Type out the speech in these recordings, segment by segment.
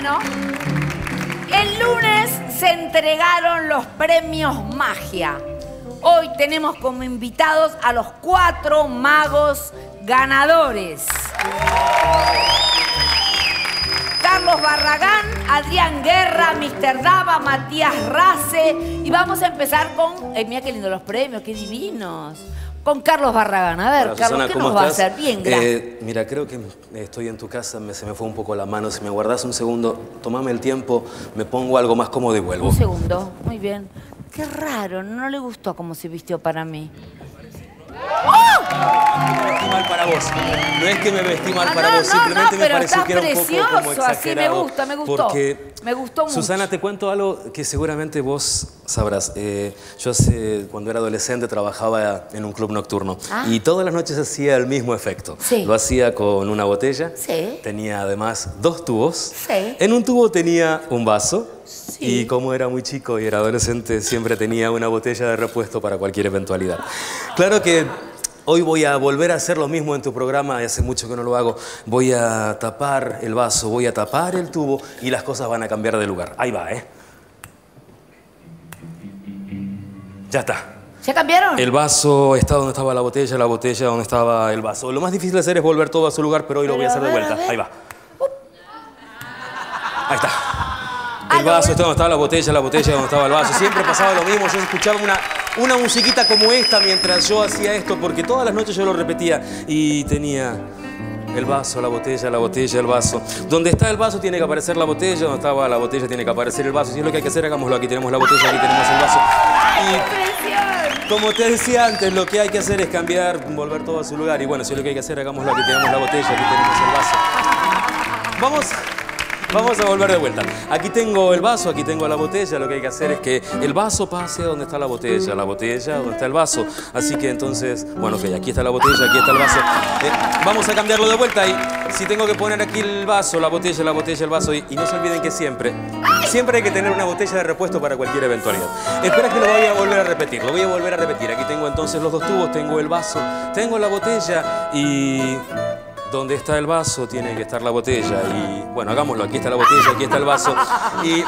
Bueno, el lunes se entregaron los premios Magia. Hoy tenemos como invitados a los cuatro magos ganadores. Carlos Barragán, Adrián Guerra, Mr. Dava, Matías Race. Y vamos a empezar con. Eh, mira qué lindo los premios, qué divinos. Con Carlos Barragán. A ver, Hola, Carlos, Susana, ¿qué ¿cómo nos va a hacer? Bien, gracias. Eh, mira, creo que estoy en tu casa, me- se me fue un poco la mano. Si me guardas un segundo, tomame el tiempo, me pongo algo más cómodo y vuelvo. Un segundo, muy bien. Qué raro, no le gustó cómo se vistió para mí. Me vestí mal para vos. No es que me vestí mal Ah, para no, vos, simplemente no, me pareció que era un poco como precioso, así me exagerado. gusta, me gustó. Porque, Me gustó mucho. Susana, te cuento algo que seguramente vos sabrás. Eh, yo hace, cuando era adolescente trabajaba en un club nocturno Ah. y todas las noches hacía el mismo efecto. Sí. Lo hacía con una botella. Sí. Tenía además dos tubos. Sí. En un tubo tenía un vaso. Sí. Y como era muy chico y era adolescente, siempre tenía una botella de repuesto para cualquier eventualidad. Claro que hoy voy a volver a hacer lo mismo en tu programa, y hace mucho que no lo hago. Voy a tapar el vaso, voy a tapar el tubo y las cosas van a cambiar de lugar. Ahí va, ¿eh? Ya está. ¿Ya cambiaron? El vaso está donde estaba la botella, la botella donde estaba el vaso. Lo más difícil de hacer es volver todo a su lugar, pero hoy lo voy a hacer de a ver, vuelta. Ahí va. Ahí está. Ah, El lo vaso donde estaba la botella, la botella donde estaba el vaso. Siempre pasaba lo mismo. Yo escuchaba una, una musiquita como esta mientras yo hacía esto, porque todas las noches yo lo repetía y tenía el vaso, la botella, la botella, el vaso. Donde está el vaso tiene que aparecer la botella, donde estaba la botella tiene que aparecer el vaso. Si es lo que hay que hacer, hagámoslo. Aquí tenemos la botella, aquí tenemos el vaso. Y ¡Impresión! como te decía antes, lo que hay que hacer es cambiar, volver todo a su lugar. Y bueno, si es lo que hay que hacer, hagámoslo. Aquí tenemos la botella, aquí tenemos el vaso. Vamos, vamos a volver de vuelta. Aquí tengo el vaso, aquí tengo la botella. Lo que hay que hacer es que el vaso pase donde está la botella, la botella donde está el vaso. Así que entonces, bueno, ok, aquí está la botella, aquí está el vaso. Eh, vamos a cambiarlo de vuelta y si tengo que poner aquí el vaso, la botella, la botella, el vaso. Y, y no se olviden que siempre, siempre hay que tener una botella de repuesto para cualquier eventualidad. Espera que lo voy a volver a repetir, lo voy a volver a repetir. Aquí tengo entonces los dos tubos, tengo el vaso, tengo la botella y donde está el vaso tiene que estar la botella. Y bueno, hagámoslo. Aquí está la botella, aquí está el vaso. Y.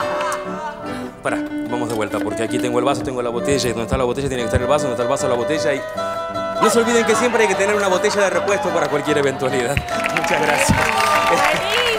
Pará, vamos de vuelta, porque aquí tengo el vaso, tengo la botella. Y donde está la botella tiene que estar el vaso, donde está el vaso, la botella. Y. No se olviden que siempre hay que tener una botella de repuesto para cualquier eventualidad. Muchas gracias.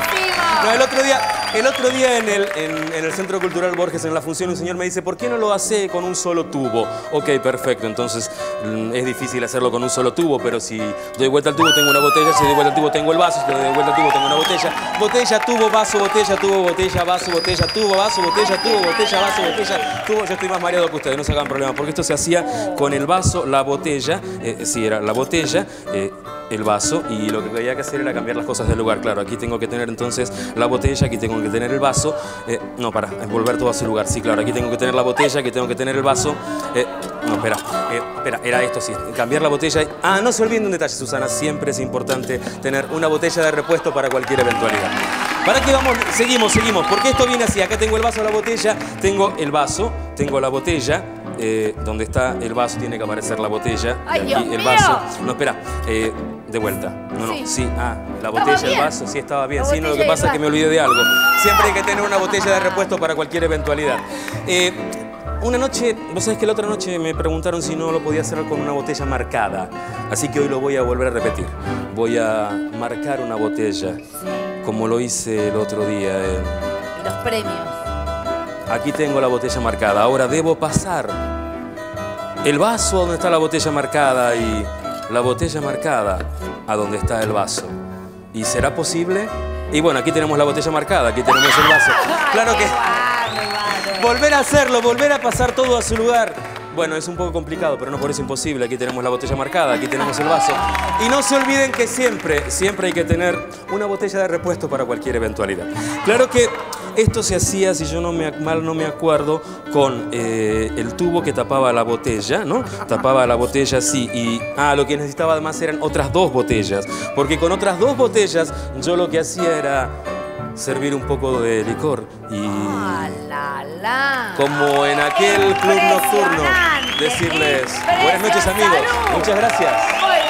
El otro día, el otro día en, el, en el Centro Cultural Borges, en la función, un señor me dice, ¿por qué no lo hace con un solo tubo? Ok, perfecto, entonces mm, es difícil hacerlo con un solo tubo, pero si doy vuelta al tubo tengo una botella, si doy vuelta al tubo tengo el vaso, si doy vuelta al tubo tengo una botella. Botella, tubo, vaso, botella, tubo, botella, vaso, botella, tubo, vaso, botella, tubo, botella, vaso, botella, tubo. Yo estoy más mareado que ustedes, no se hagan problema, porque esto se hacía con el vaso, la botella, eh, sí, era la botella, eh, el vaso y lo que había que hacer era cambiar las cosas del lugar. Claro, aquí tengo que tener entonces la botella, aquí tengo que tener el vaso. eh, no, para, volver todo a su lugar. Sí, claro, aquí tengo que tener la botella, aquí tengo que tener el vaso. eh, no, espera, eh, espera, era esto, sí. Cambiar la botella. y- Ah, no se olviden de un detalle, Susana. Siempre es importante tener una botella de repuesto para cualquier eventualidad. ¿Para qué vamos? Seguimos, seguimos. Porque esto viene así. Acá tengo el vaso, la botella, tengo el vaso, tengo la botella. eh, donde está el vaso tiene que aparecer la botella. y ¡Ay, aquí Dios el vaso. No, espera. eh, de vuelta. No, no. Sí. Sí, ah, la botella, el vaso, sí estaba bien. La Sí, no, lo que pasa es que me olvidé de algo. Siempre hay que tener una botella de repuesto para cualquier eventualidad. Eh, una noche, vos sabés que la otra noche me preguntaron si no lo podía hacer con una botella marcada. Así que hoy lo voy a volver a repetir. Voy a marcar una botella, como lo hice el otro día. eh. Los premios. Aquí tengo la botella marcada. Ahora debo pasar el vaso donde está la botella marcada y la botella marcada a donde está el vaso. ¿Y será posible? Y bueno, aquí tenemos la botella marcada, aquí tenemos el vaso. Claro que volver a hacerlo, volver a pasar todo a su lugar. Bueno, es un poco complicado, pero no por eso imposible. Aquí tenemos la botella marcada, aquí tenemos el vaso. Y no se olviden que siempre, siempre hay que tener una botella de repuesto para cualquier eventualidad. Claro que esto se hacía, si yo no me, mal no me acuerdo, con eh, el tubo que tapaba la botella, ¿no? Tapaba la botella así y... Ah, lo que necesitaba además eran otras dos botellas. Porque con otras dos botellas yo lo que hacía era servir un poco de licor y... ¡Ah, la, la! Como en aquel club nocturno, decirles buenas noches amigos, muchas gracias. Muy